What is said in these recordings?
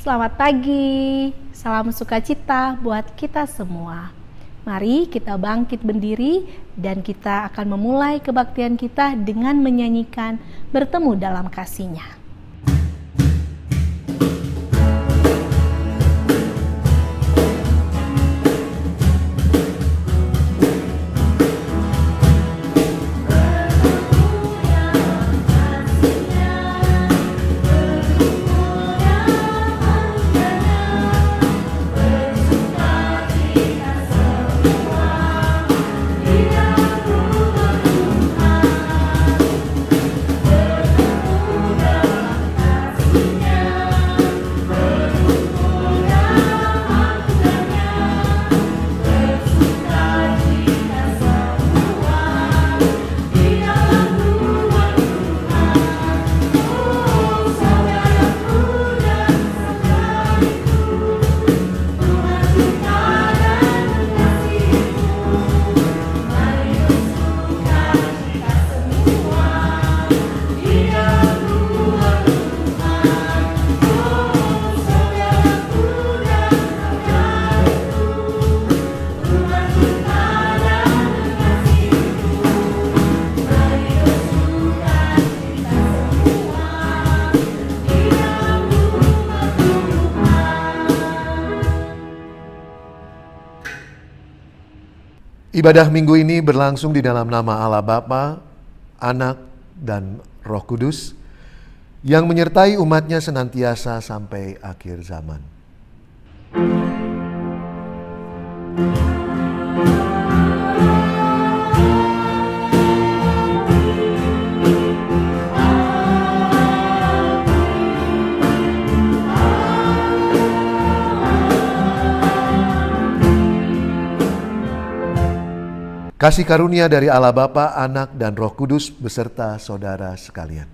Selamat pagi, salam sukacita buat kita semua. Mari kita bangkit berdiri dan kita akan memulai kebaktian kita dengan menyanyikan bertemu dalam kasihnya. Ibadah minggu ini berlangsung di dalam nama Allah Bapa, Anak, dan Roh Kudus yang menyertai umatnya senantiasa sampai akhir zaman. Kasih karunia dari Allah Bapa, Anak, dan Roh Kudus beserta saudara sekalian.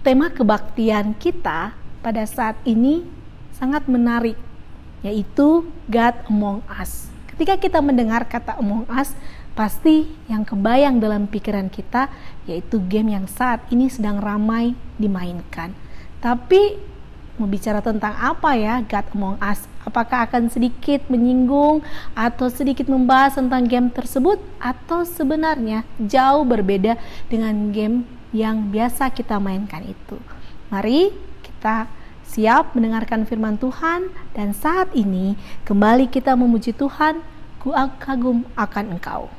Tema kebaktian kita pada saat ini sangat menarik, yaitu God Among Us. Ketika kita mendengar kata Among Us, pasti yang kebayang dalam pikiran kita yaitu game yang saat ini sedang ramai dimainkan. Tapi mau bicara tentang apa ya God Among Us? Apakah akan sedikit menyinggung atau sedikit membahas tentang game tersebut atau sebenarnya jauh berbeda dengan game yang biasa kita mainkan itu? Mari kita siap mendengarkan firman Tuhan dan saat ini kembali kita memuji Tuhan, ku kagum akan Engkau.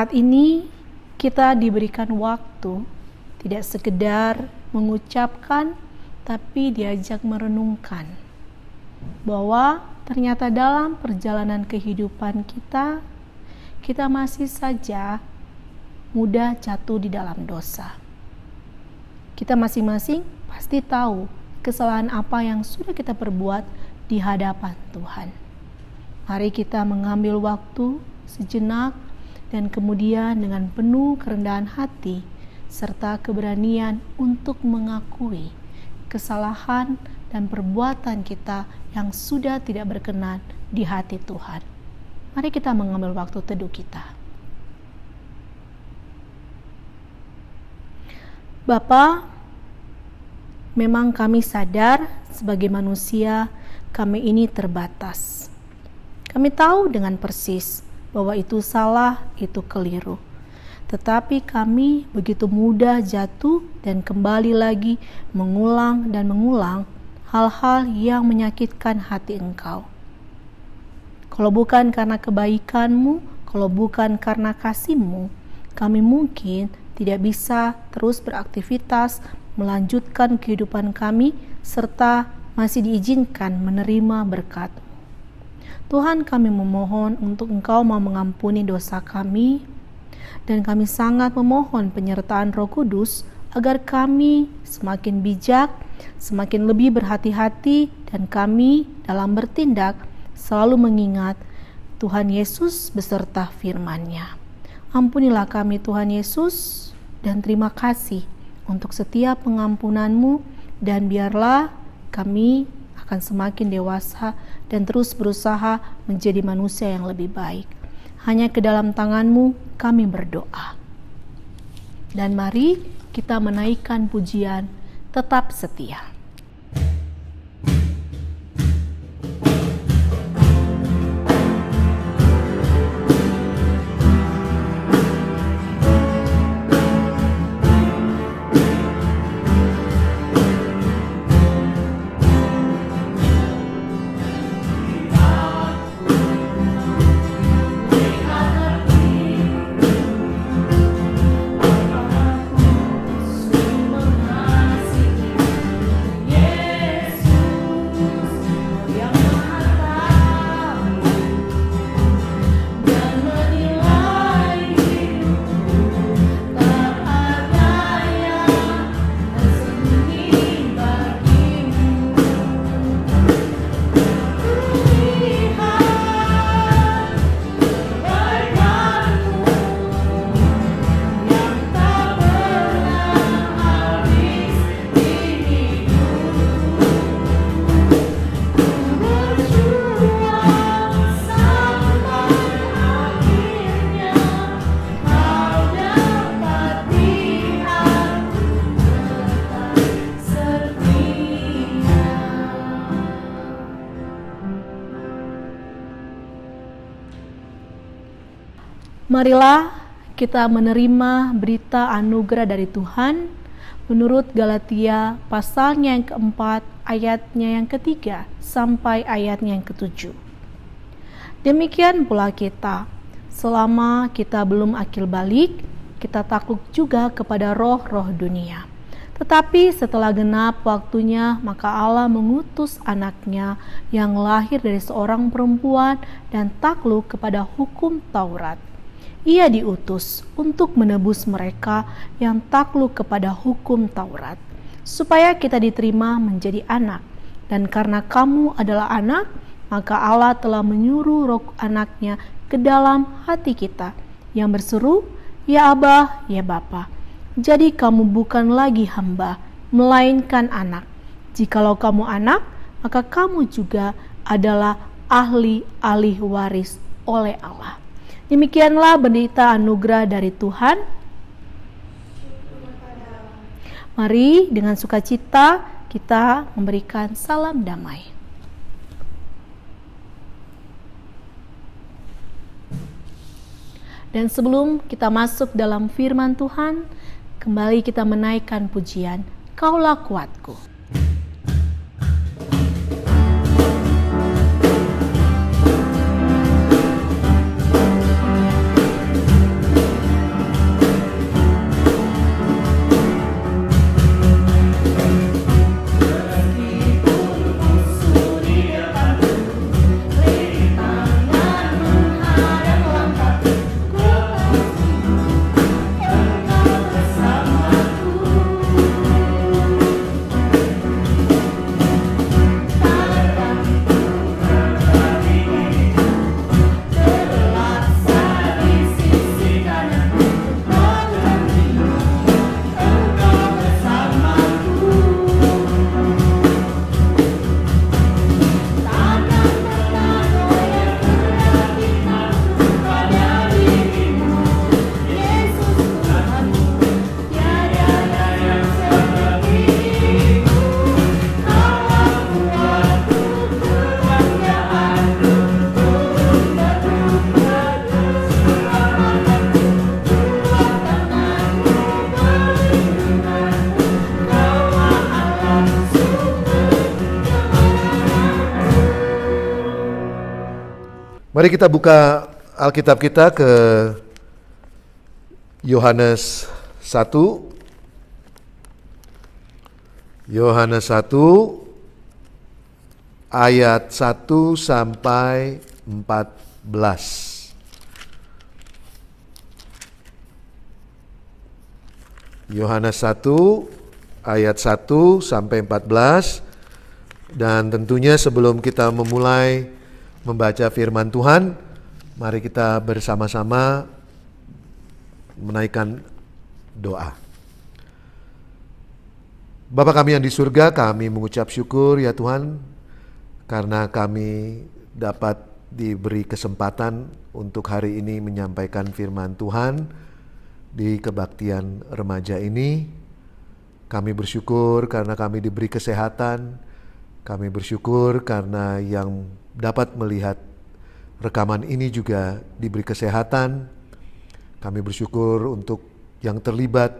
Saat ini kita diberikan waktu tidak sekedar mengucapkan tapi diajak merenungkan bahwa ternyata dalam perjalanan kehidupan kita kita masih saja mudah jatuh di dalam dosa. Kita masing-masing pasti tahu kesalahan apa yang sudah kita perbuat di hadapan Tuhan. Mari kita mengambil waktu sejenak dan kemudian dengan penuh kerendahan hati serta keberanian untuk mengakui kesalahan dan perbuatan kita yang sudah tidak berkenan di hati Tuhan. Mari kita mengambil waktu teduh kita. Bapa, memang kami sadar sebagai manusia kami ini terbatas. Kami tahu dengan persis bahwa itu salah, itu keliru. Tetapi kami begitu mudah jatuh dan kembali lagi mengulang dan mengulang hal-hal yang menyakitkan hati Engkau. Kalau bukan karena kebaikanmu, kalau bukan karena kasihmu, kami mungkin tidak bisa terus beraktivitas, melanjutkan kehidupan kami, serta masih diizinkan menerima berkat. Tuhan kami memohon untuk Engkau mau mengampuni dosa kami, dan kami sangat memohon penyertaan Roh Kudus agar kami semakin bijak, semakin lebih berhati-hati, dan kami dalam bertindak selalu mengingat Tuhan Yesus beserta firman-Nya. Ampunilah kami Tuhan Yesus dan terima kasih untuk setiap pengampunanmu dan biarlah kami akan semakin dewasa dan terus berusaha menjadi manusia yang lebih baik. Hanya ke dalam tanganmu kami berdoa. Dan mari kita menaikkan pujian tetap setia. Marilah kita menerima berita anugerah dari Tuhan menurut Galatia pasalnya yang keempat ayatnya yang ketiga sampai ayatnya yang ketujuh. Demikian pula kita, selama kita belum akil balik, kita takut juga kepada roh-roh dunia. Tetapi setelah genap waktunya, maka Allah mengutus anaknya yang lahir dari seorang perempuan dan takluk kepada hukum Taurat ia diutus untuk menebus mereka yang takluk kepada hukum Taurat, supaya kita diterima menjadi anak. Dan karena kamu adalah anak, maka Allah telah menyuruh roh anaknya ke dalam hati kita, yang berseru, Ya Abah, ya Bapa. Jadi kamu bukan lagi hamba, melainkan anak. Jikalau kamu anak, maka kamu juga adalah ahli-ahli waris oleh Allah. Demikianlah berita anugerah dari Tuhan. Mari dengan sukacita kita memberikan salam damai. Dan sebelum kita masuk dalam firman Tuhan, kembali kita menaikkan pujian, Kaulah kuatku. Mari kita buka Alkitab kita ke Yohanes 1 Yohanes 1 ayat 1 sampai 14 Yohanes 1 ayat 1 sampai 14 dan tentunya sebelum kita memulai membaca firman Tuhan, mari kita bersama-sama menaikkan doa. Bapak kami yang di surga, kami mengucap syukur ya Tuhan karena kami dapat diberi kesempatan untuk hari ini menyampaikan firman Tuhan di kebaktian remaja ini. Kami bersyukur karena kami diberi kesehatan, kami bersyukur karena yang dapat melihat rekaman ini juga diberi kesehatan. Kami bersyukur untuk yang terlibat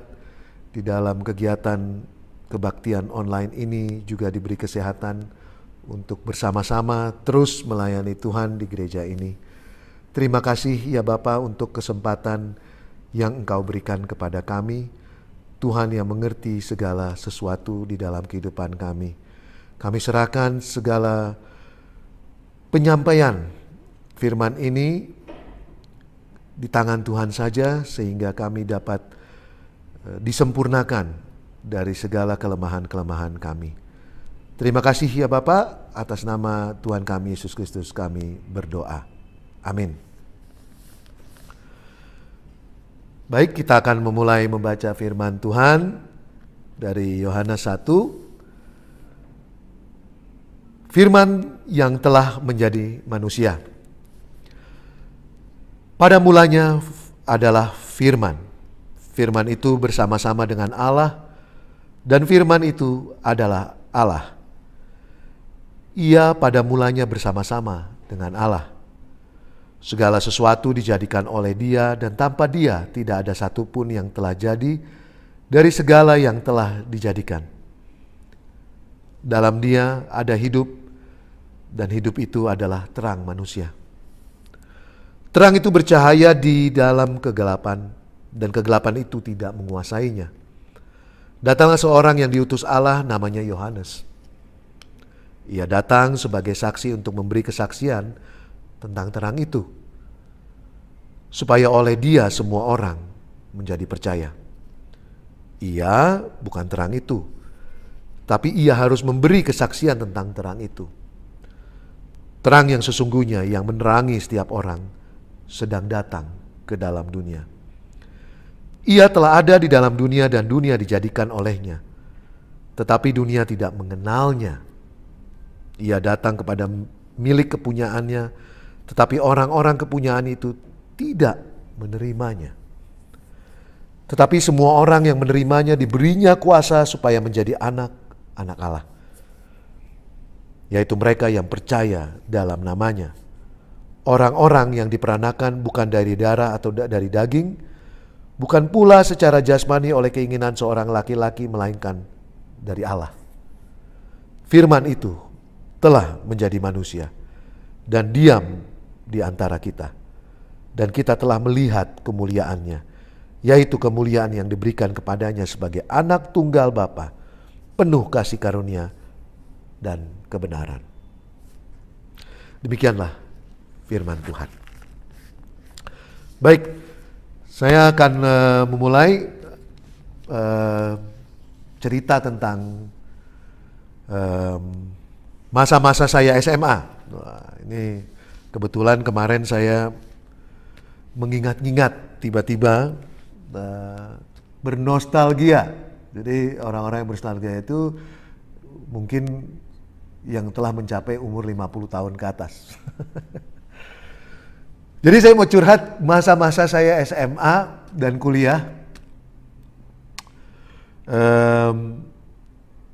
di dalam kegiatan kebaktian online ini juga diberi kesehatan untuk bersama-sama terus melayani Tuhan di gereja ini. Terima kasih ya Bapak untuk kesempatan yang Engkau berikan kepada kami. Tuhan yang mengerti segala sesuatu di dalam kehidupan kami. Kami serahkan segala penyampaian firman ini di tangan Tuhan saja sehingga kami dapat eh, disempurnakan dari segala kelemahan-kelemahan kami. Terima kasih ya Bapak atas nama Tuhan kami Yesus Kristus kami berdoa. Amin. Baik, kita akan memulai membaca firman Tuhan dari Yohanes 1 firman yang telah menjadi manusia. Pada mulanya adalah firman. Firman itu bersama-sama dengan Allah dan firman itu adalah Allah. Ia pada mulanya bersama-sama dengan Allah. Segala sesuatu dijadikan oleh dia dan tanpa dia tidak ada satupun yang telah jadi dari segala yang telah dijadikan. Dalam dia ada hidup dan hidup itu adalah terang manusia. Terang itu bercahaya di dalam kegelapan, dan kegelapan itu tidak menguasainya. Datanglah seorang yang diutus Allah, namanya Yohanes. Ia datang sebagai saksi untuk memberi kesaksian tentang terang itu, supaya oleh Dia semua orang menjadi percaya. Ia bukan terang itu, tapi ia harus memberi kesaksian tentang terang itu Terang yang sesungguhnya yang menerangi setiap orang sedang datang ke dalam dunia. Ia telah ada di dalam dunia dan dunia dijadikan olehnya. Tetapi dunia tidak mengenalnya. Ia datang kepada milik kepunyaannya, tetapi orang-orang kepunyaan itu tidak menerimanya. Tetapi semua orang yang menerimanya diberinya kuasa supaya menjadi anak-anak Allah yaitu mereka yang percaya dalam namanya. Orang-orang yang diperanakan bukan dari darah atau dari daging, bukan pula secara jasmani oleh keinginan seorang laki-laki, melainkan dari Allah. Firman itu telah menjadi manusia dan diam di antara kita. Dan kita telah melihat kemuliaannya, yaitu kemuliaan yang diberikan kepadanya sebagai anak tunggal Bapa, penuh kasih karunia dan kebenaran. Demikianlah firman Tuhan. Baik, saya akan uh, memulai uh, cerita tentang masa-masa uh, saya SMA. Nah, ini kebetulan kemarin saya mengingat-ingat tiba-tiba uh, bernostalgia. Jadi orang-orang yang bernostalgia itu mungkin yang telah mencapai umur 50 tahun ke atas. Jadi saya mau curhat masa-masa saya SMA dan kuliah. Um,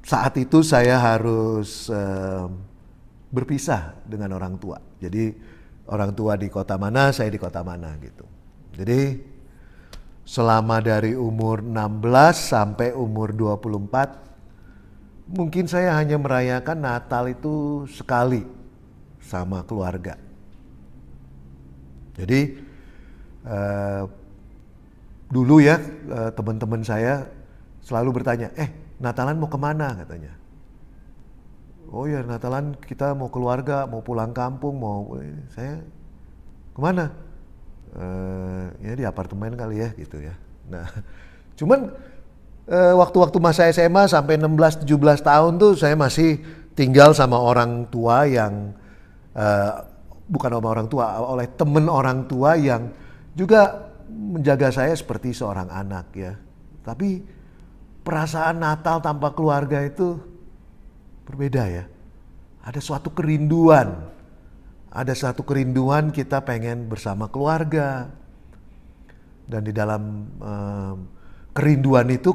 saat itu saya harus um, berpisah dengan orang tua. Jadi orang tua di kota mana, saya di kota mana gitu. Jadi selama dari umur 16 sampai umur 24 Mungkin saya hanya merayakan Natal itu sekali sama keluarga. Jadi uh, dulu ya uh, teman-teman saya selalu bertanya, eh Natalan mau ke mana katanya. Oh ya Natalan kita mau keluarga, mau pulang kampung, mau saya ke mana? Uh, ya di apartemen kali ya gitu ya. Nah, cuman waktu-waktu uh, masa SMA sampai 16-17 tahun tuh saya masih tinggal sama orang tua yang uh, bukan sama orang tua, oleh temen orang tua yang juga menjaga saya seperti seorang anak ya. Tapi perasaan Natal tanpa keluarga itu berbeda ya. Ada suatu kerinduan. Ada satu kerinduan kita pengen bersama keluarga. Dan di dalam um, kerinduan itu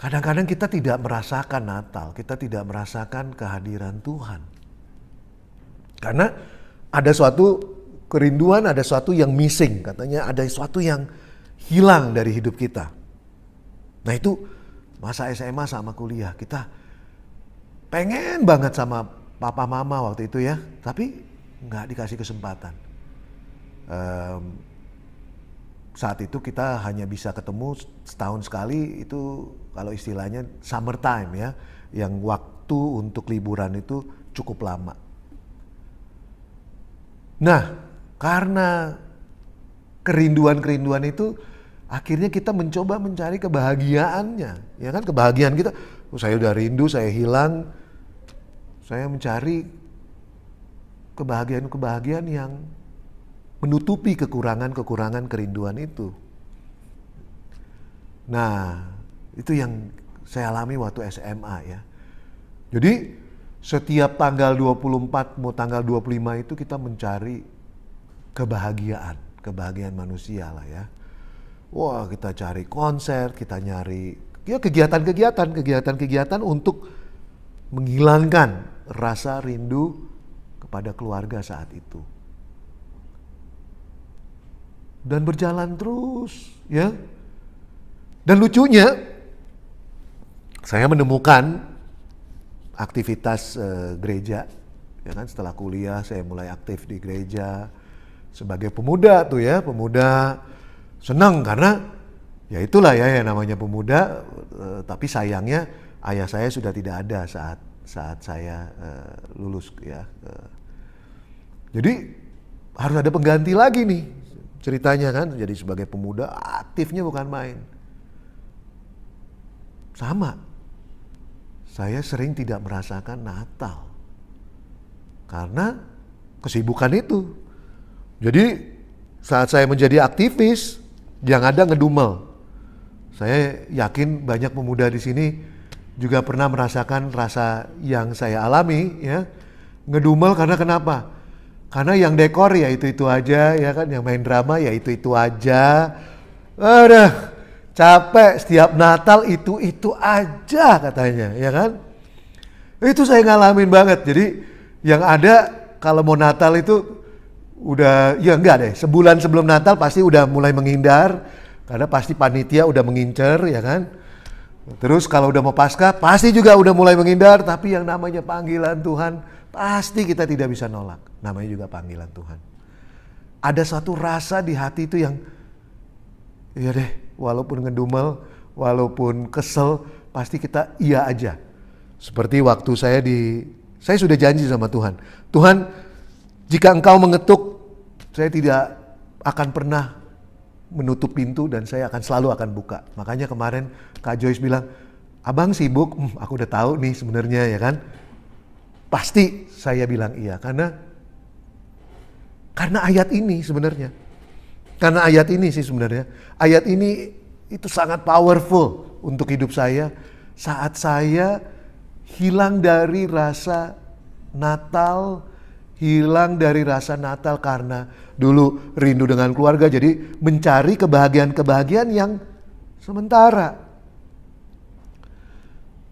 kadang-kadang kita tidak merasakan Natal, kita tidak merasakan kehadiran Tuhan. Karena ada suatu kerinduan, ada suatu yang missing, katanya ada suatu yang hilang dari hidup kita. Nah itu masa SMA sama kuliah kita pengen banget sama papa mama waktu itu ya, tapi nggak dikasih kesempatan. Um, saat itu kita hanya bisa ketemu setahun sekali itu kalau istilahnya summertime ya, yang waktu untuk liburan itu cukup lama. Nah, karena kerinduan-kerinduan itu akhirnya kita mencoba mencari kebahagiaannya. Ya kan kebahagiaan kita, oh, saya udah rindu, saya hilang. Saya mencari kebahagiaan-kebahagiaan yang menutupi kekurangan-kekurangan kerinduan itu. Nah, itu yang saya alami waktu SMA ya. Jadi setiap tanggal 24 mau tanggal 25 itu kita mencari kebahagiaan, kebahagiaan manusia lah ya. Wah, kita cari konser, kita nyari ya kegiatan-kegiatan, kegiatan-kegiatan untuk menghilangkan rasa rindu kepada keluarga saat itu. Dan berjalan terus, ya. Dan lucunya saya menemukan aktivitas uh, gereja ya kan? Setelah kuliah saya mulai aktif di gereja sebagai pemuda tuh ya. Pemuda senang karena ya itulah ya yang namanya pemuda uh, tapi sayangnya ayah saya sudah tidak ada saat saat saya uh, lulus ya jadi harus ada pengganti lagi nih ceritanya kan jadi sebagai pemuda aktifnya bukan main sama saya sering tidak merasakan Natal. Karena kesibukan itu. Jadi saat saya menjadi aktivis, yang ada ngedumel. Saya yakin banyak pemuda di sini juga pernah merasakan rasa yang saya alami ya. Ngedumel karena kenapa? Karena yang dekor ya itu-itu aja ya kan, yang main drama ya itu-itu aja. Udah Capek setiap Natal itu-itu aja katanya, ya kan? Itu saya ngalamin banget. Jadi yang ada kalau mau Natal itu udah ya enggak deh, sebulan sebelum Natal pasti udah mulai menghindar karena pasti panitia udah mengincer ya kan. Terus kalau udah mau pasca pasti juga udah mulai menghindar, tapi yang namanya panggilan Tuhan pasti kita tidak bisa nolak. Namanya juga panggilan Tuhan. Ada satu rasa di hati itu yang ya deh walaupun ngedumel, walaupun kesel, pasti kita iya aja. Seperti waktu saya di, saya sudah janji sama Tuhan. Tuhan, jika engkau mengetuk, saya tidak akan pernah menutup pintu dan saya akan selalu akan buka. Makanya kemarin Kak Joyce bilang, abang sibuk, hmm, aku udah tahu nih sebenarnya ya kan. Pasti saya bilang iya karena karena ayat ini sebenarnya karena ayat ini sih sebenarnya. Ayat ini itu sangat powerful untuk hidup saya saat saya hilang dari rasa Natal, hilang dari rasa Natal karena dulu rindu dengan keluarga jadi mencari kebahagiaan-kebahagiaan yang sementara.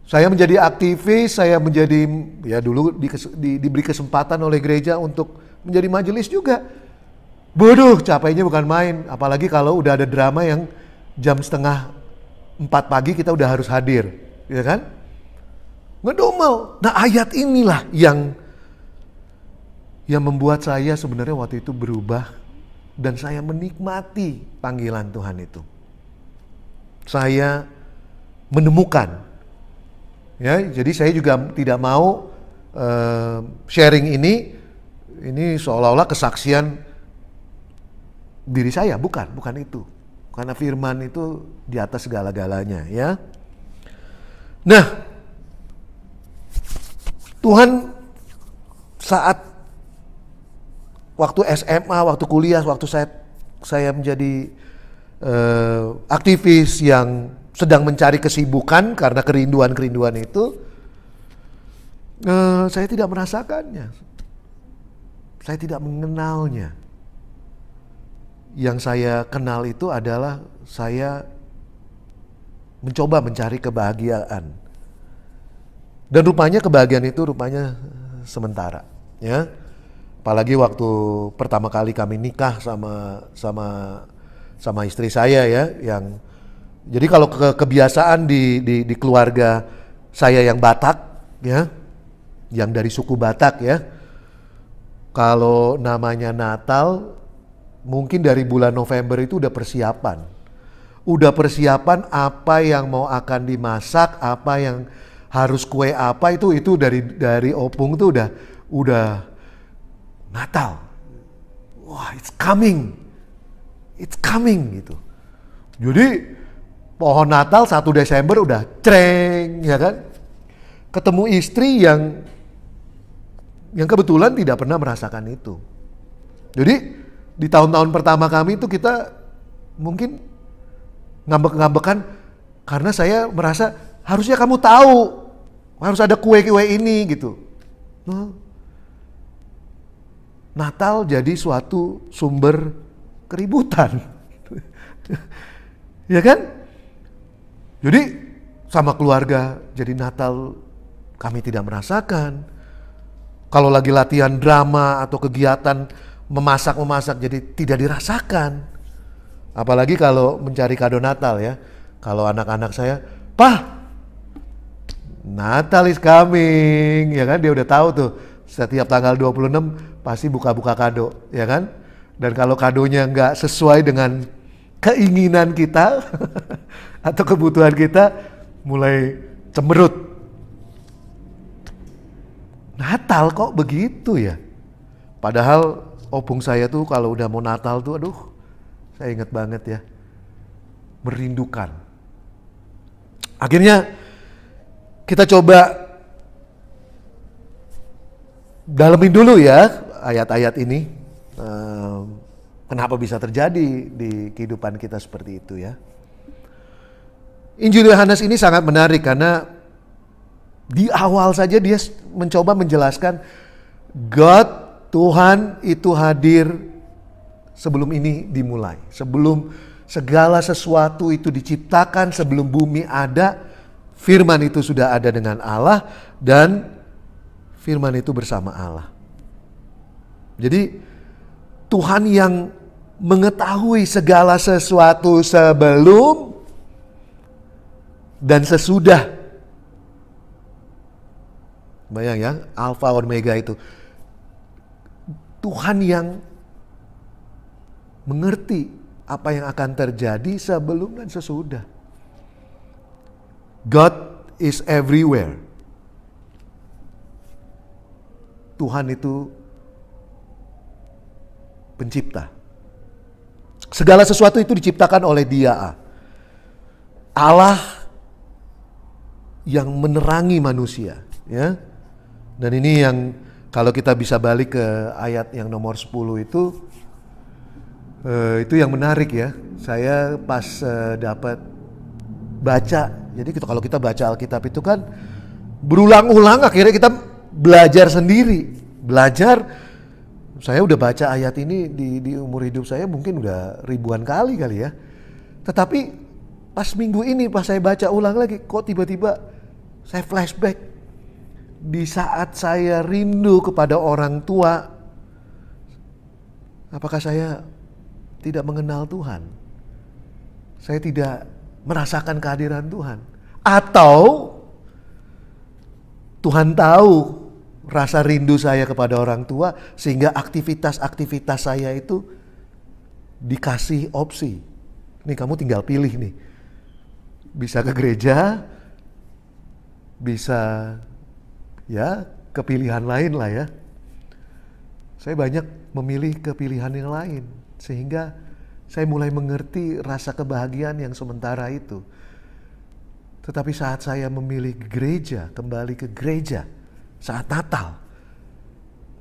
Saya menjadi aktivis, saya menjadi ya dulu di, di, diberi kesempatan oleh gereja untuk menjadi majelis juga Bodoh, capeknya bukan main. Apalagi kalau udah ada drama yang jam setengah empat pagi kita udah harus hadir, ya kan? Ngedumel. Nah ayat inilah yang yang membuat saya sebenarnya waktu itu berubah dan saya menikmati panggilan Tuhan itu. Saya menemukan ya, jadi saya juga tidak mau uh, sharing ini ini seolah-olah kesaksian diri saya, bukan, bukan itu. Karena firman itu di atas segala-galanya ya. Nah, Tuhan saat waktu SMA, waktu kuliah, waktu saya saya menjadi uh, aktivis yang sedang mencari kesibukan karena kerinduan-kerinduan itu, uh, saya tidak merasakannya. Saya tidak mengenalnya. Yang saya kenal itu adalah saya mencoba mencari kebahagiaan. Dan rupanya kebahagiaan itu rupanya sementara, ya apalagi waktu pertama kali kami nikah sama sama sama istri saya ya yang jadi kalau ke, kebiasaan di, di di keluarga saya yang Batak ya yang dari suku Batak ya kalau namanya Natal mungkin dari bulan November itu udah persiapan udah persiapan apa yang mau akan dimasak apa yang harus kue apa itu itu dari dari opung itu udah udah Natal. Wah, it's coming. It's coming gitu. Jadi pohon Natal 1 Desember udah ceng ya kan. Ketemu istri yang yang kebetulan tidak pernah merasakan itu. Jadi di tahun-tahun pertama kami itu kita mungkin ngambek-ngambekan karena saya merasa harusnya kamu tahu harus ada kue-kue ini gitu. Nah, Natal jadi suatu sumber keributan. ya kan? Jadi sama keluarga jadi Natal kami tidak merasakan. Kalau lagi latihan drama atau kegiatan memasak-memasak jadi tidak dirasakan. Apalagi kalau mencari kado Natal ya. Kalau anak-anak saya, "Pah, Natal is coming." Ya kan dia udah tahu tuh setiap tanggal 26 pasti buka-buka kado, ya kan? Dan kalau kadonya nggak sesuai dengan keinginan kita atau kebutuhan kita, mulai cemberut. Natal kok begitu ya? Padahal opung saya tuh kalau udah mau Natal tuh, aduh, saya ingat banget ya, merindukan. Akhirnya kita coba dalamin dulu ya ayat-ayat ini. Um, kenapa bisa terjadi di kehidupan kita seperti itu ya. Injil Yohanes ini sangat menarik karena di awal saja dia mencoba menjelaskan God Tuhan itu hadir sebelum ini dimulai. Sebelum segala sesuatu itu diciptakan, sebelum bumi ada, firman itu sudah ada dengan Allah dan firman itu bersama Allah. Jadi Tuhan yang mengetahui segala sesuatu sebelum dan sesudah. Bayang ya, Alpha Omega itu. Tuhan yang mengerti apa yang akan terjadi sebelum dan sesudah. God is everywhere. Tuhan itu pencipta. Segala sesuatu itu diciptakan oleh Dia. Allah yang menerangi manusia, ya. Dan ini yang kalau kita bisa balik ke ayat yang nomor 10 itu uh, itu yang menarik ya. Saya pas uh, dapat baca. Jadi kita kalau kita baca Alkitab itu kan berulang-ulang akhirnya kita belajar sendiri, belajar. Saya udah baca ayat ini di, di umur hidup saya mungkin udah ribuan kali kali ya. Tetapi pas minggu ini pas saya baca ulang lagi, kok tiba-tiba saya flashback di saat saya rindu kepada orang tua. Apakah saya tidak mengenal Tuhan? Saya tidak merasakan kehadiran Tuhan, atau Tuhan tahu rasa rindu saya kepada orang tua sehingga aktivitas-aktivitas saya itu dikasih opsi. Nih kamu tinggal pilih nih. Bisa ke gereja, bisa ya kepilihan lain lah ya. Saya banyak memilih kepilihan yang lain sehingga saya mulai mengerti rasa kebahagiaan yang sementara itu. Tetapi saat saya memilih gereja, kembali ke gereja, saat Natal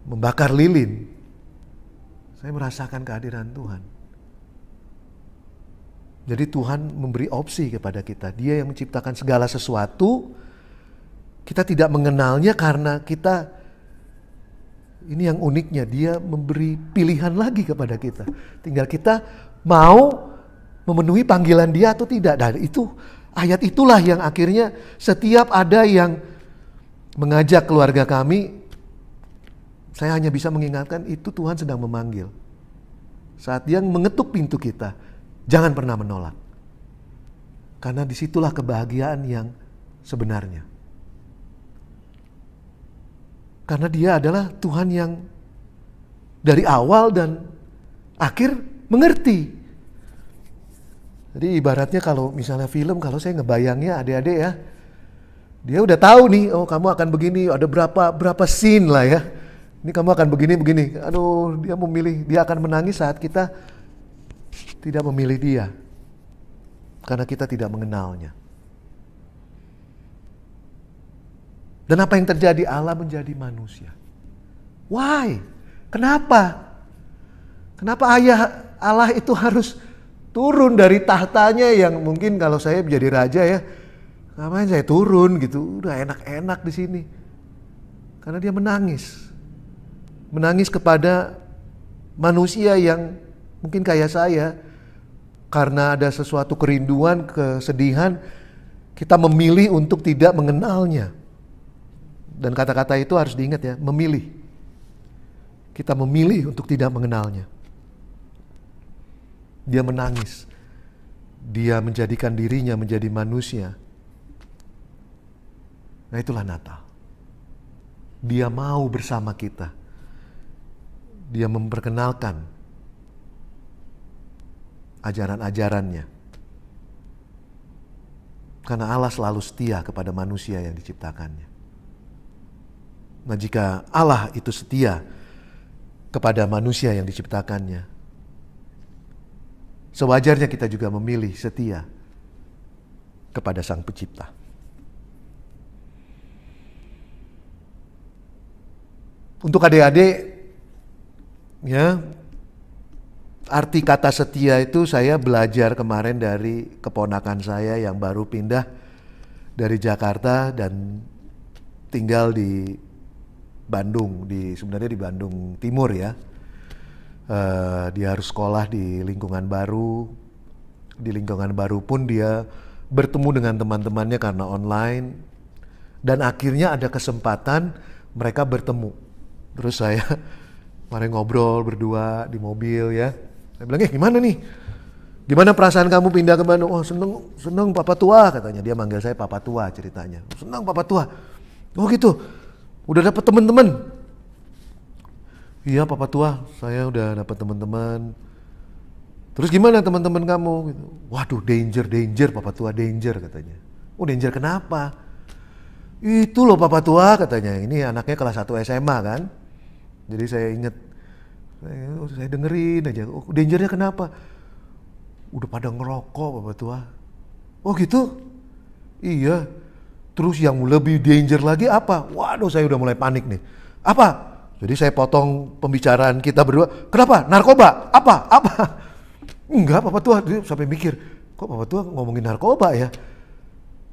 membakar lilin, saya merasakan kehadiran Tuhan. Jadi Tuhan memberi opsi kepada kita. Dia yang menciptakan segala sesuatu. Kita tidak mengenalnya karena kita ini yang uniknya dia memberi pilihan lagi kepada kita. Tinggal kita mau memenuhi panggilan dia atau tidak. Dan itu ayat itulah yang akhirnya setiap ada yang mengajak keluarga kami, saya hanya bisa mengingatkan itu Tuhan sedang memanggil. Saat dia mengetuk pintu kita, jangan pernah menolak. Karena di situlah kebahagiaan yang sebenarnya. Karena dia adalah Tuhan yang dari awal dan akhir mengerti. Jadi ibaratnya kalau misalnya film, kalau saya ngebayangnya adik-adik ya, dia udah tahu nih, oh kamu akan begini, ada berapa berapa scene lah ya. Ini kamu akan begini begini. Aduh, dia memilih, dia akan menangis saat kita tidak memilih dia. Karena kita tidak mengenalnya. Dan apa yang terjadi? Allah menjadi manusia. Why? Kenapa? Kenapa ayah Allah itu harus turun dari tahtanya yang mungkin kalau saya menjadi raja ya, Ngapain saya turun gitu, udah enak-enak di sini. Karena dia menangis. Menangis kepada manusia yang mungkin kayak saya. Karena ada sesuatu kerinduan, kesedihan, kita memilih untuk tidak mengenalnya. Dan kata-kata itu harus diingat ya, memilih. Kita memilih untuk tidak mengenalnya. Dia menangis. Dia menjadikan dirinya menjadi manusia Nah itulah Natal. Dia mau bersama kita. Dia memperkenalkan ajaran-ajarannya. Karena Allah selalu setia kepada manusia yang diciptakannya. Nah jika Allah itu setia kepada manusia yang diciptakannya, sewajarnya kita juga memilih setia kepada Sang Pencipta. Untuk adik-adik, ya, arti kata setia itu saya belajar kemarin dari keponakan saya yang baru pindah dari Jakarta dan tinggal di Bandung, di sebenarnya di Bandung Timur ya. Uh, dia harus sekolah di lingkungan baru, di lingkungan baru pun dia bertemu dengan teman-temannya karena online dan akhirnya ada kesempatan mereka bertemu Terus saya kemarin ngobrol berdua di mobil ya. Saya bilang, eh gimana nih? Gimana perasaan kamu pindah ke Bandung? Oh seneng, seneng papa tua katanya. Dia manggil saya papa tua ceritanya. Seneng papa tua. Oh gitu. Udah dapet temen-temen. Iya papa tua, saya udah dapet teman-teman. Terus gimana teman-teman kamu? Gitu. Waduh danger, danger papa tua, danger katanya. Oh danger kenapa? Itu loh papa tua katanya. Ini anaknya kelas 1 SMA kan. Jadi saya ingat, saya, oh, saya dengerin aja. Oh, dangernya kenapa? Udah pada ngerokok bapak tua. Oh gitu? Iya. Terus yang lebih danger lagi apa? Waduh saya udah mulai panik nih. Apa? Jadi saya potong pembicaraan kita berdua. Kenapa? Narkoba? Apa? Apa? Enggak, Bapak Tua. Dia sampai mikir, kok Bapak Tua ngomongin narkoba ya?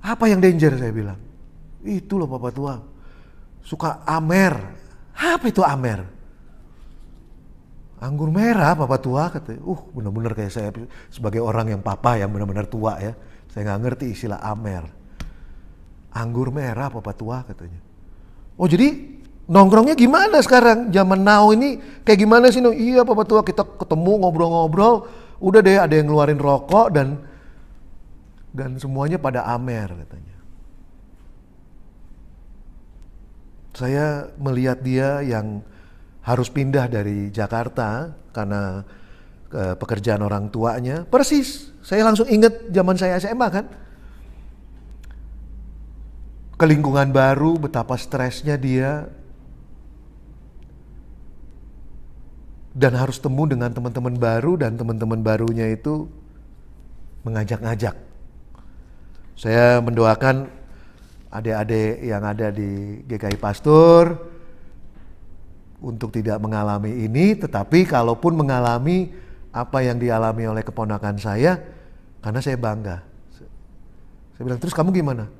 Apa yang danger saya bilang? Itu loh Bapak Tua. Suka amer, apa itu Amer? Anggur merah papa tua kata. Uh benar-benar kayak saya sebagai orang yang papa yang benar-benar tua ya. Saya nggak ngerti istilah Amer. Anggur merah papa tua katanya. Oh jadi nongkrongnya gimana sekarang? Zaman now ini kayak gimana sih? No? Iya papa tua kita ketemu ngobrol-ngobrol. Udah deh ada yang ngeluarin rokok dan dan semuanya pada Amer katanya. saya melihat dia yang harus pindah dari Jakarta karena uh, pekerjaan orang tuanya. Persis, saya langsung ingat zaman saya SMA kan. Ke lingkungan baru, betapa stresnya dia. Dan harus temu dengan teman-teman baru dan teman-teman barunya itu mengajak-ngajak. Saya mendoakan adik-adik yang ada di GKI Pastor untuk tidak mengalami ini, tetapi kalaupun mengalami apa yang dialami oleh keponakan saya, karena saya bangga. Saya bilang, terus kamu gimana?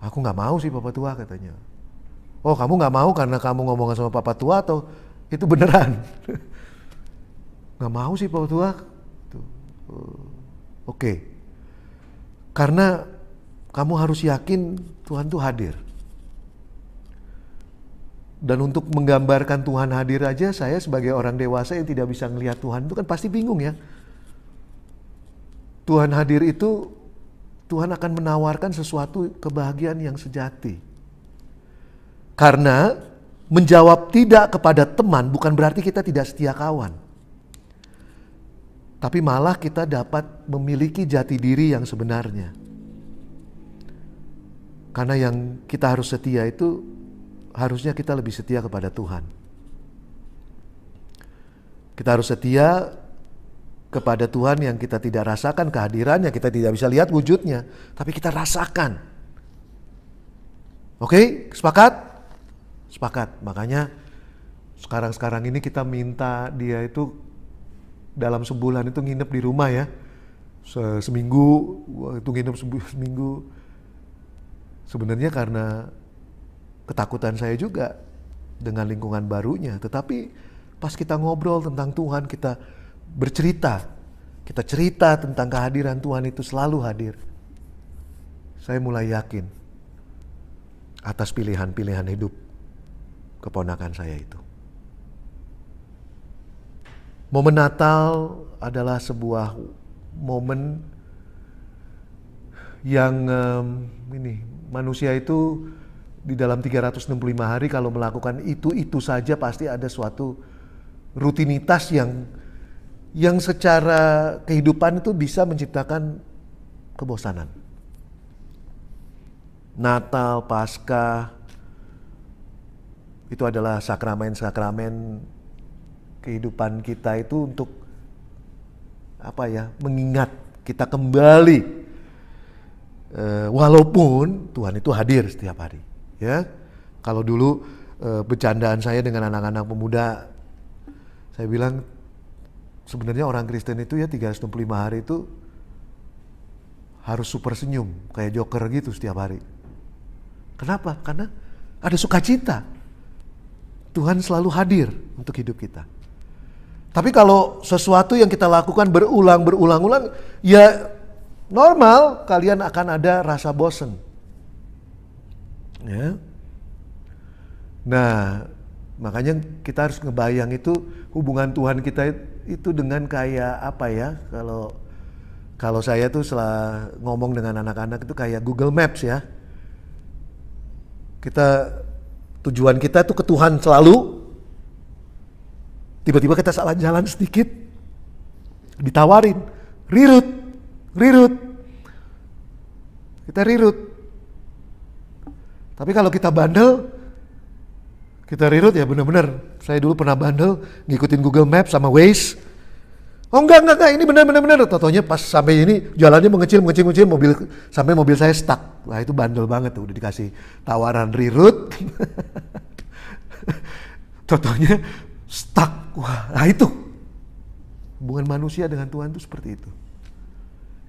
Aku nggak mau sih papa tua katanya. Oh kamu nggak mau karena kamu ngomong sama papa tua atau itu beneran? nggak mau sih papa tua. Oh, Oke. Karena kamu harus yakin Tuhan tuh hadir. Dan untuk menggambarkan Tuhan hadir aja, saya sebagai orang dewasa yang tidak bisa melihat Tuhan itu kan pasti bingung ya. Tuhan hadir itu, Tuhan akan menawarkan sesuatu kebahagiaan yang sejati. Karena menjawab tidak kepada teman bukan berarti kita tidak setia kawan. Tapi malah kita dapat memiliki jati diri yang sebenarnya. Karena yang kita harus setia itu harusnya kita lebih setia kepada Tuhan. Kita harus setia kepada Tuhan yang kita tidak rasakan kehadirannya, kita tidak bisa lihat wujudnya, tapi kita rasakan. Oke, sepakat? Sepakat. Makanya sekarang-sekarang ini kita minta dia itu dalam sebulan itu nginep di rumah ya. Seminggu itu nginep seminggu. Sebenarnya karena ketakutan saya juga dengan lingkungan barunya. Tetapi pas kita ngobrol tentang Tuhan, kita bercerita, kita cerita tentang kehadiran Tuhan itu selalu hadir. Saya mulai yakin atas pilihan-pilihan hidup keponakan saya itu. Momen Natal adalah sebuah momen yang um, ini manusia itu di dalam 365 hari kalau melakukan itu-itu saja pasti ada suatu rutinitas yang yang secara kehidupan itu bisa menciptakan kebosanan. Natal, Paskah itu adalah sakramen-sakramen kehidupan kita itu untuk apa ya mengingat kita kembali e, walaupun Tuhan itu hadir setiap hari ya. Kalau dulu e, bercandaan saya dengan anak-anak pemuda, saya bilang sebenarnya orang Kristen itu ya 365 hari itu harus super senyum, kayak joker gitu setiap hari. Kenapa? Karena ada sukacita. Tuhan selalu hadir untuk hidup kita. Tapi kalau sesuatu yang kita lakukan berulang berulang-ulang, ya normal kalian akan ada rasa bosen. Ya. Nah, makanya kita harus ngebayang itu hubungan Tuhan kita itu dengan kayak apa ya? Kalau kalau saya tuh setelah ngomong dengan anak-anak itu kayak Google Maps ya. Kita tujuan kita tuh ke Tuhan selalu. Tiba-tiba kita salah jalan sedikit, ditawarin, rirut, rirut. Kita rirut, tapi kalau kita bandel, kita rirut ya bener-bener. Saya dulu pernah bandel ngikutin Google Maps sama Waze. Oh enggak, enggak, enggak, ini benar-benar benar. Totonya pas sampai ini jalannya mengecil, mengecil, mengecil, mobil sampai mobil saya stuck. Wah itu bandel banget tuh, udah dikasih tawaran rirut. Totonya stuck. Wah, nah itu. Hubungan manusia dengan Tuhan itu seperti itu.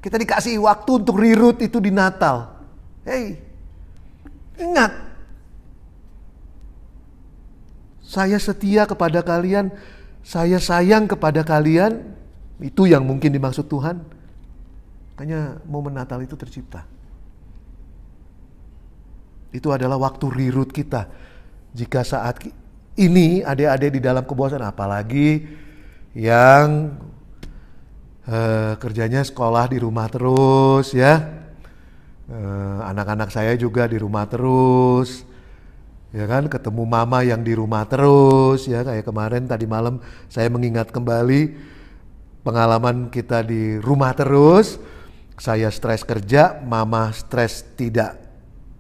Kita dikasih waktu untuk rirut itu di Natal. Hey, Ingat, saya setia kepada kalian, saya sayang kepada kalian, itu yang mungkin dimaksud Tuhan. Makanya momen Natal itu tercipta. Itu adalah waktu rirut kita. Jika saat ini adik-adik di dalam kebosanan, apalagi yang uh, kerjanya sekolah di rumah terus ya, Eh, anak-anak saya juga di rumah terus ya kan ketemu mama yang di rumah terus ya. Kayak kemarin tadi malam saya mengingat kembali pengalaman kita di rumah terus. Saya stres kerja mama stres tidak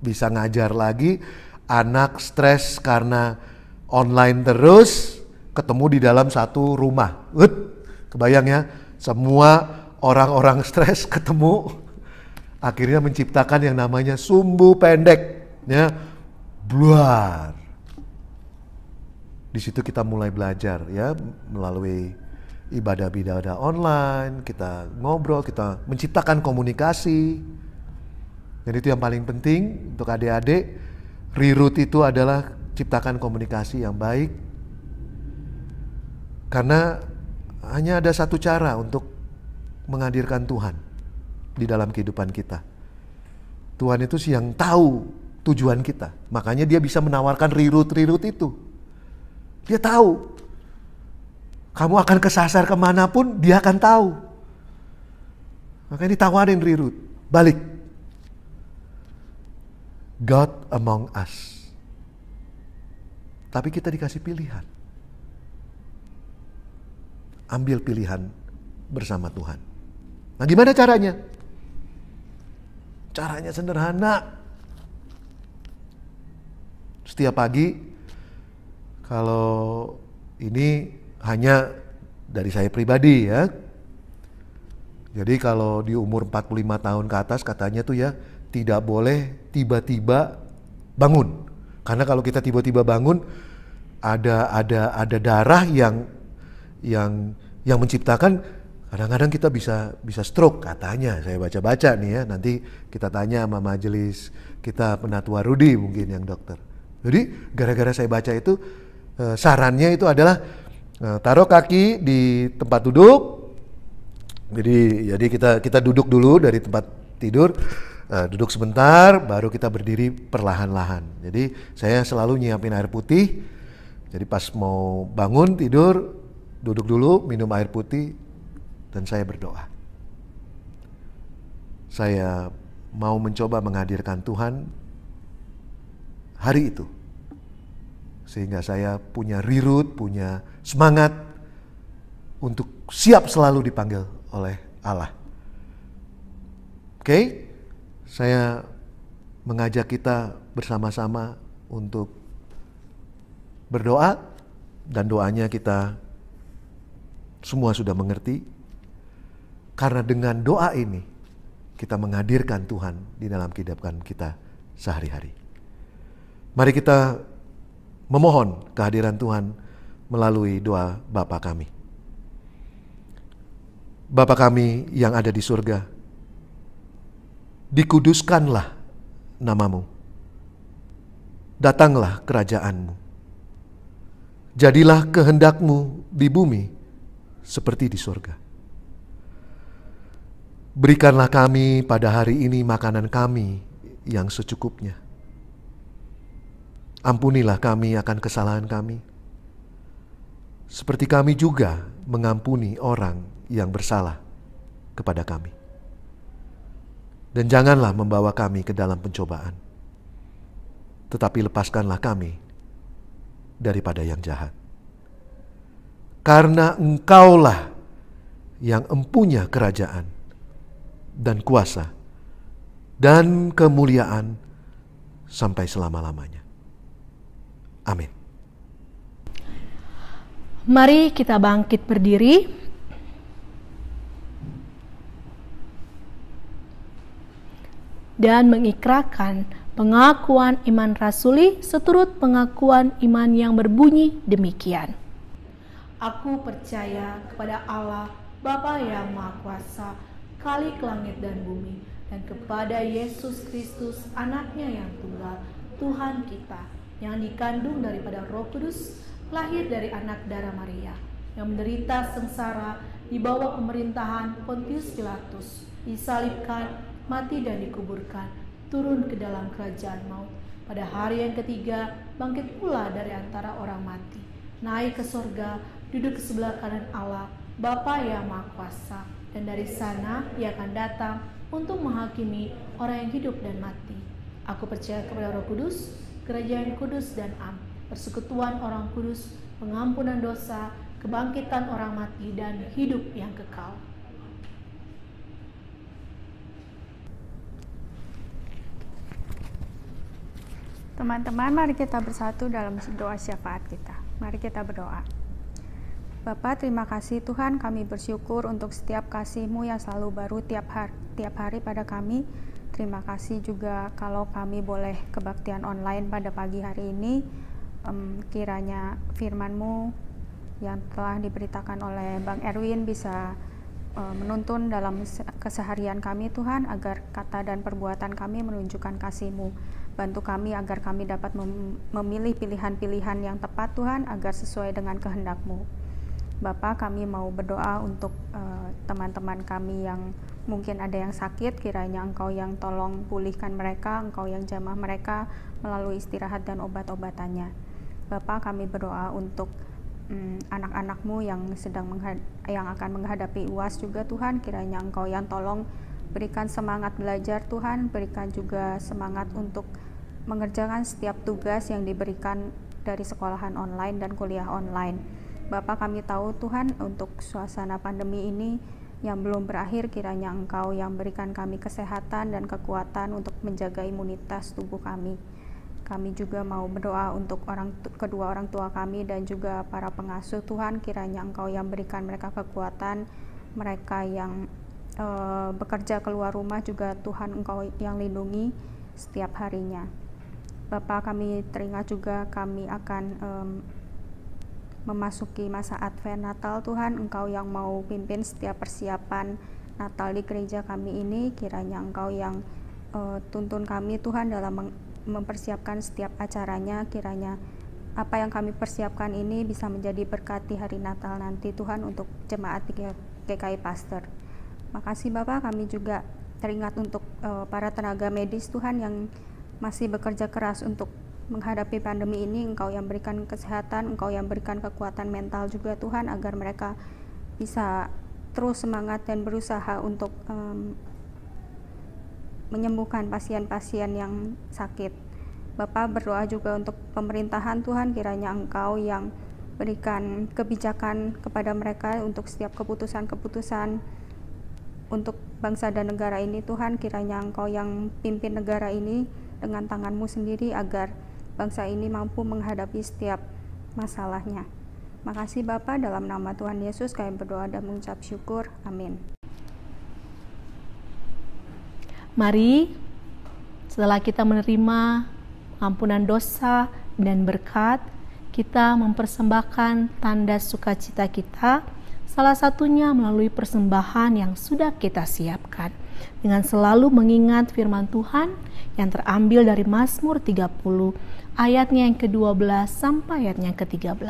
bisa ngajar lagi. Anak stres karena online terus ketemu di dalam satu rumah. Ut, kebayang ya semua orang-orang stres ketemu. Akhirnya menciptakan yang namanya sumbu pendek ya bluar. Di situ kita mulai belajar ya melalui ibadah-ibadah online, kita ngobrol, kita menciptakan komunikasi. Dan itu yang paling penting untuk adik-adik, reroute itu adalah ciptakan komunikasi yang baik. Karena hanya ada satu cara untuk menghadirkan Tuhan di dalam kehidupan kita. Tuhan itu sih yang tahu tujuan kita. Makanya dia bisa menawarkan rirut-rirut itu. Dia tahu. Kamu akan kesasar ke mana pun, dia akan tahu. Makanya ditawarin rirut. Balik. God among us. Tapi kita dikasih pilihan. Ambil pilihan bersama Tuhan. Nah gimana caranya? Caranya sederhana setiap pagi kalau ini hanya dari saya pribadi ya. Jadi kalau di umur 45 tahun ke atas katanya tuh ya tidak boleh tiba-tiba bangun. Karena kalau kita tiba-tiba bangun ada ada ada darah yang yang yang menciptakan kadang-kadang kita bisa bisa stroke katanya saya baca-baca nih ya nanti kita tanya sama majelis kita penatua Rudi mungkin yang dokter jadi gara-gara saya baca itu uh, sarannya itu adalah uh, taruh kaki di tempat duduk. Jadi jadi kita kita duduk dulu dari tempat tidur, uh, duduk sebentar, baru kita berdiri perlahan-lahan. Jadi saya selalu nyiapin air putih. Jadi pas mau bangun tidur, duduk dulu, minum air putih, dan saya berdoa. Saya mau mencoba menghadirkan Tuhan hari itu. Sehingga saya punya rirut, punya semangat untuk siap selalu dipanggil oleh Allah. Oke, okay? saya mengajak kita bersama-sama untuk berdoa dan doanya kita semua sudah mengerti. Karena dengan doa ini kita menghadirkan Tuhan di dalam kehidupan kita sehari-hari. Mari kita memohon kehadiran Tuhan melalui doa Bapa kami. Bapa kami yang ada di surga, dikuduskanlah namamu. Datanglah kerajaanmu. Jadilah kehendakmu di bumi seperti di surga. Berikanlah kami pada hari ini makanan kami yang secukupnya Ampunilah kami akan kesalahan kami, seperti kami juga mengampuni orang yang bersalah kepada kami. Dan janganlah membawa kami ke dalam pencobaan, tetapi lepaskanlah kami daripada yang jahat. Karena engkaulah yang empunya kerajaan dan kuasa dan kemuliaan sampai selama-lamanya. Amin. Mari kita bangkit berdiri. Dan mengikrarkan pengakuan iman rasuli seturut pengakuan iman yang berbunyi demikian. Aku percaya kepada Allah, Bapa yang Maha Kuasa, Kali langit dan bumi, dan kepada Yesus Kristus, anaknya yang tunggal, Tuhan kita, yang dikandung daripada Roh Kudus, lahir dari anak darah Maria, yang menderita sengsara di bawah pemerintahan Pontius Pilatus, disalibkan, mati dan dikuburkan, turun ke dalam kerajaan maut. Pada hari yang ketiga, bangkit pula dari antara orang mati, naik ke sorga, duduk ke sebelah kanan Allah, Bapa yang Maha Kuasa, dan dari sana ia akan datang untuk menghakimi orang yang hidup dan mati. Aku percaya kepada Roh Kudus, kerajaan kudus dan am, persekutuan orang kudus, pengampunan dosa, kebangkitan orang mati, dan hidup yang kekal. Teman-teman, mari kita bersatu dalam doa syafaat kita. Mari kita berdoa. Bapak, terima kasih Tuhan, kami bersyukur untuk setiap kasih-Mu yang selalu baru tiap hari, tiap hari pada kami. Terima kasih juga kalau kami boleh kebaktian online pada pagi hari ini. Um, kiranya firman-Mu yang telah diberitakan oleh Bang Erwin bisa uh, menuntun dalam keseharian kami Tuhan, agar kata dan perbuatan kami menunjukkan kasih-Mu Bantu kami agar kami dapat mem memilih pilihan-pilihan yang tepat Tuhan agar sesuai dengan kehendak-Mu. Bapak, kami mau berdoa untuk eh, teman-teman uh, kami yang mungkin ada yang sakit, kiranya Engkau yang tolong pulihkan mereka, Engkau yang jamah mereka melalui istirahat dan obat-obatannya. Bapak, kami berdoa untuk um, anak-anakmu yang sedang yang akan menghadapi UAS juga Tuhan, kiranya Engkau yang tolong Berikan semangat belajar Tuhan, berikan juga semangat untuk mengerjakan setiap tugas yang diberikan dari sekolahan online dan kuliah online. Bapak kami tahu Tuhan untuk suasana pandemi ini yang belum berakhir kiranya Engkau yang berikan kami kesehatan dan kekuatan untuk menjaga imunitas tubuh kami. Kami juga mau berdoa untuk orang kedua orang tua kami dan juga para pengasuh Tuhan kiranya Engkau yang berikan mereka kekuatan, mereka yang e, bekerja keluar rumah juga Tuhan Engkau yang lindungi setiap harinya. Bapak kami teringat juga kami akan um, memasuki masa Advent Natal Tuhan Engkau yang mau pimpin setiap persiapan Natal di gereja kami ini kiranya Engkau yang uh, tuntun kami Tuhan dalam mempersiapkan setiap acaranya kiranya apa yang kami persiapkan ini bisa menjadi berkat di hari Natal nanti Tuhan untuk jemaat GKI Pastor. Makasih Bapak, kami juga teringat untuk uh, para tenaga medis Tuhan yang masih bekerja keras untuk menghadapi pandemi ini. Engkau yang berikan kesehatan, Engkau yang berikan kekuatan mental juga Tuhan agar mereka bisa terus semangat dan berusaha untuk um, menyembuhkan pasien-pasien yang sakit. Bapak berdoa juga untuk pemerintahan Tuhan kiranya Engkau yang berikan kebijakan kepada mereka untuk setiap keputusan-keputusan untuk bangsa dan negara ini Tuhan kiranya Engkau yang pimpin negara ini dengan tanganmu sendiri agar bangsa ini mampu menghadapi setiap masalahnya. Makasih Bapa dalam nama Tuhan Yesus kami berdoa dan mengucap syukur. Amin. Mari setelah kita menerima ampunan dosa dan berkat, kita mempersembahkan tanda sukacita kita Salah satunya melalui persembahan yang sudah kita siapkan dengan selalu mengingat firman Tuhan yang terambil dari Mazmur 30 ayatnya yang ke-12 sampai ayatnya yang ke-13.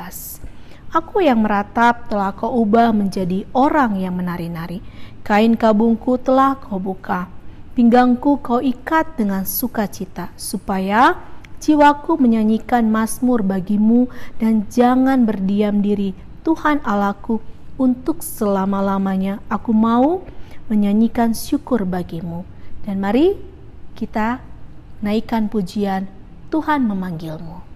Aku yang meratap telah kau ubah menjadi orang yang menari-nari. Kain kabungku telah kau buka. Pinggangku kau ikat dengan sukacita supaya jiwaku menyanyikan mazmur bagimu dan jangan berdiam diri Tuhan Allahku untuk selama-lamanya aku mau menyanyikan syukur bagimu. Dan mari kita naikkan pujian Tuhan memanggilmu.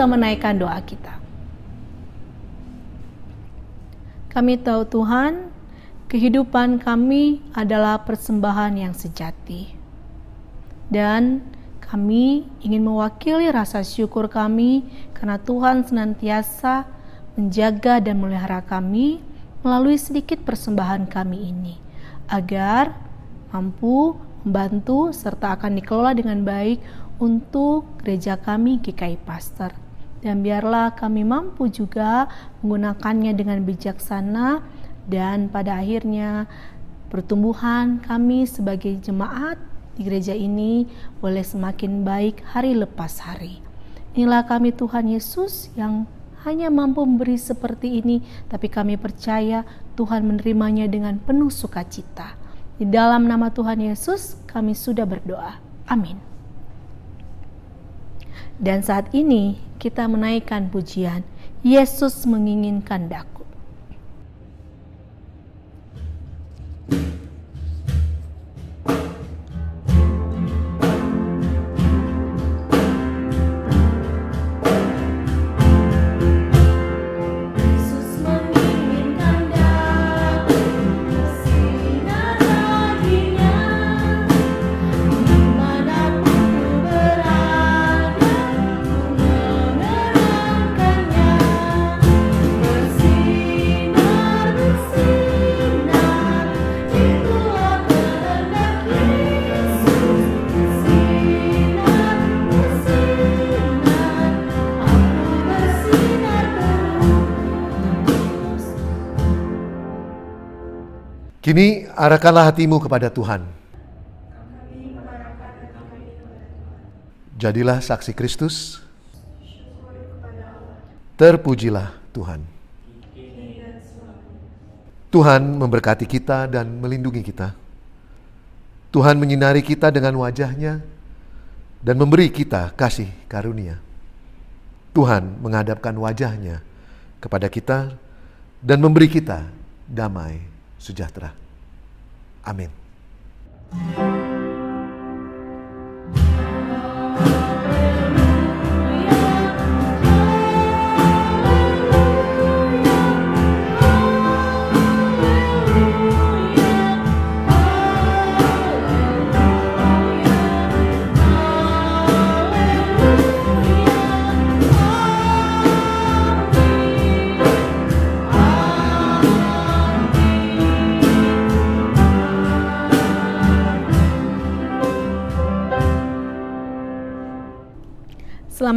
Kita menaikkan doa kita. Kami tahu Tuhan, kehidupan kami adalah persembahan yang sejati. Dan kami ingin mewakili rasa syukur kami karena Tuhan senantiasa menjaga dan melihara kami melalui sedikit persembahan kami ini, agar mampu membantu serta akan dikelola dengan baik untuk gereja kami GKI Pastor dan biarlah kami mampu juga menggunakannya dengan bijaksana dan pada akhirnya pertumbuhan kami sebagai jemaat di gereja ini boleh semakin baik hari lepas hari. Inilah kami Tuhan Yesus yang hanya mampu memberi seperti ini, tapi kami percaya Tuhan menerimanya dengan penuh sukacita. Di dalam nama Tuhan Yesus, kami sudah berdoa. Amin. Dan saat ini kita menaikkan pujian, Yesus menginginkan daku. Kini arahkanlah hatimu kepada Tuhan. Jadilah saksi Kristus. Terpujilah Tuhan. Tuhan memberkati kita dan melindungi kita. Tuhan menyinari kita dengan wajahnya dan memberi kita kasih karunia. Tuhan menghadapkan wajahnya kepada kita dan memberi kita damai sejahtera. Amin.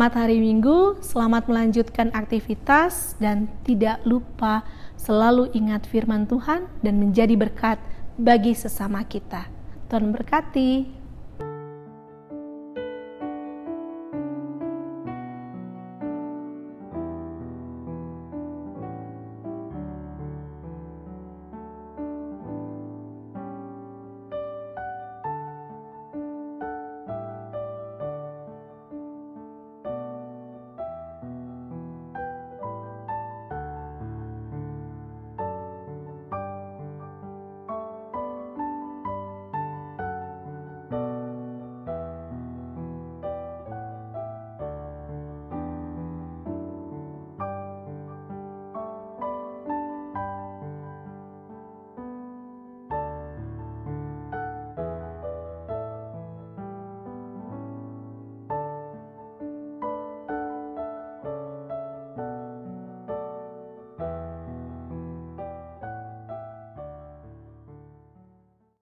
Selamat hari Minggu, selamat melanjutkan aktivitas dan tidak lupa selalu ingat firman Tuhan dan menjadi berkat bagi sesama kita. Tuhan berkati.